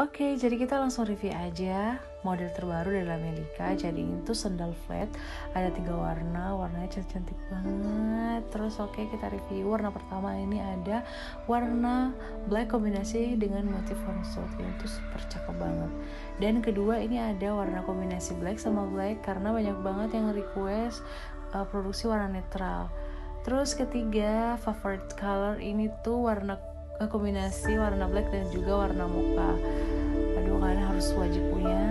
Oke, jadi kita langsung review aja model terbaru dari Lamelika. Jadi itu sandal flat, ada tiga warna, warnanya cantik-cantik banget. Terus oke kita review warna pertama ini ada warna black kombinasi dengan motif warna ini itu super cakep banget. Dan kedua ini ada warna kombinasi black sama black karena banyak banget yang request uh, produksi warna netral. Terus ketiga favorite color ini tuh warna kombinasi warna black dan juga warna mocha aduh kalian harus wajib punya